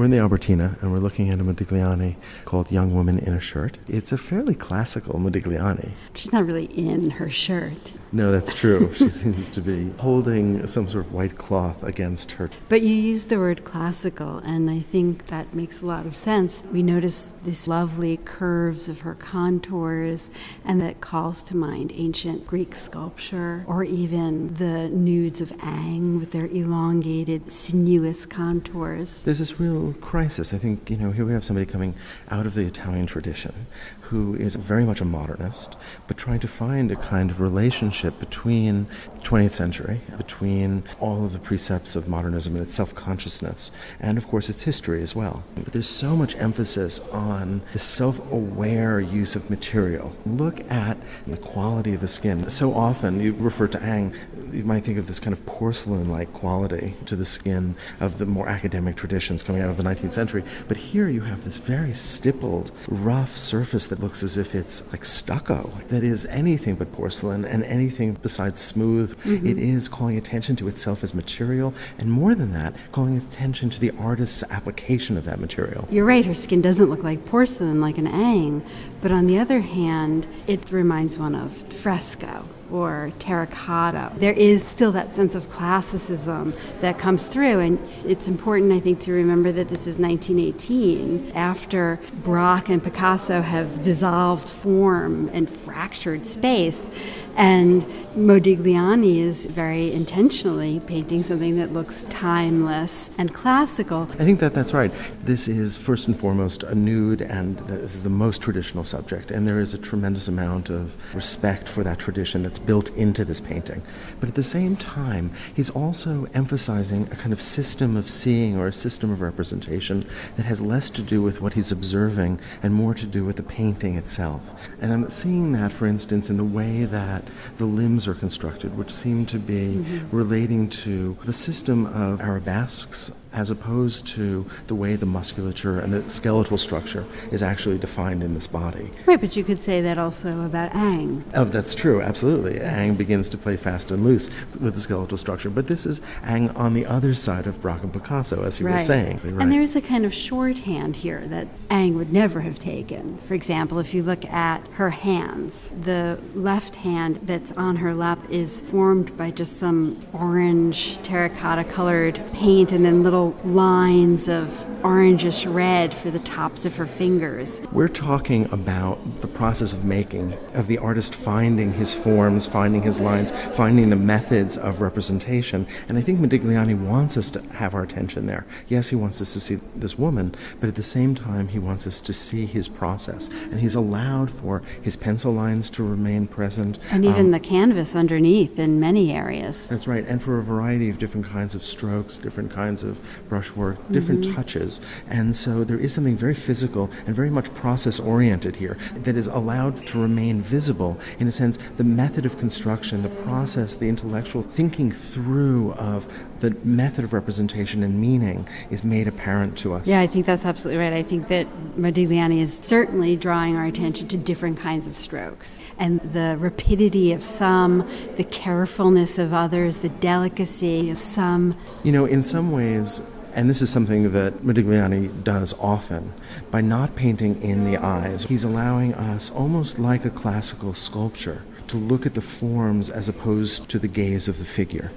We're in the Albertina and we're looking at a Modigliani called Young Woman in a Shirt. It's a fairly classical Modigliani. She's not really in her shirt. No, that's true. she seems to be holding some sort of white cloth against her. But you use the word classical, and I think that makes a lot of sense. We notice these lovely curves of her contours, and that calls to mind ancient Greek sculpture, or even the nudes of Ingres with their elongated, sinuous contours. There's this real crisis. I think, you know, here we have somebody coming out of the Italian tradition who is very much a modernist, but trying to find a kind of relationship between 20th century, between all of the precepts of modernism and its self consciousness, and of course its history as well. But there's so much emphasis on the self aware use of material. Look at the quality of the skin. So often, you refer to Ingres, you might think of this kind of porcelain like quality to the skin of the more academic traditions coming out of the 19th century. But here you have this very stippled, rough surface that looks as if it's like stucco, that is anything but porcelain and anything besides smooth. Mm-hmm. It is calling attention to itself as material, and more than that, calling attention to the artist's application of that material. You're right, her skin doesn't look like porcelain, like an Ingres, but on the other hand, it reminds one of fresco or terracotta. There is still that sense of classicism that comes through, and it's important, I think, to remember that this is 1918, after Braque and Picasso have dissolved form and fractured space. And Modigliani is very intentionally painting something that looks timeless and classical. I think that that's right. This is first and foremost a nude, and this is the most traditional subject, and there is a tremendous amount of respect for that tradition that's built into this painting. But at the same time, he's also emphasizing a kind of system of seeing or a system of representation that has less to do with what he's observing and more to do with the painting itself. And I'm seeing that, for instance, in the way that the limbs are constructed, which seem to be mm-hmm. relating to the system of arabesques as opposed to the way the musculature and the skeletal structure is actually defined in this body. Right, but you could say that also about Ingres. Oh, that's true, absolutely. Ingres begins to play fast and loose with the skeletal structure, but this is Ingres on the other side of Braque and Picasso, as you right. were saying. Right. And there's a kind of shorthand here that Ingres would never have taken. For example, if you look at her hands, the left hand that's on her lap is formed by just some orange terracotta colored paint and then little little lines of orangish red for the tops of her fingers. We're talking about the process of making, of the artist finding his forms, finding his lines, finding the methods of representation. And I think Modigliani wants us to have our attention there. Yes, he wants us to see this woman, but at the same time, he wants us to see his process. And he's allowed for his pencil lines to remain present. And even um, the canvas underneath in many areas. That's right. And for a variety of different kinds of strokes, different kinds of brushwork, different mm-hmm. touches. And so there is something very physical and very much process oriented here that is allowed to remain visible. In a sense, the method of construction, the process, the intellectual thinking through of the method of representation and meaning is made apparent to us. Yeah, I think that's absolutely right. I think that Modigliani is certainly drawing our attention to different kinds of strokes and the rapidity of some, the carefulness of others, the delicacy of some. You know, in some ways, and this is something that Modigliani does often. By not painting in the eyes, he's allowing us, almost like a classical sculpture, to look at the forms as opposed to the gaze of the figure.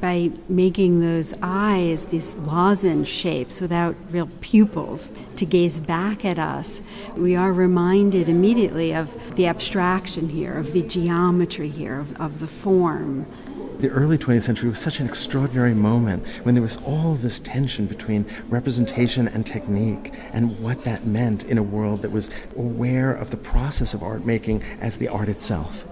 By making those eyes these lozenge shapes without real pupils to gaze back at us, we are reminded immediately of the abstraction here, of the geometry here, of, of the form. The early 20th century was such an extraordinary moment when there was all this tension between representation and technique and what that meant in a world that was aware of the process of art making as the art itself.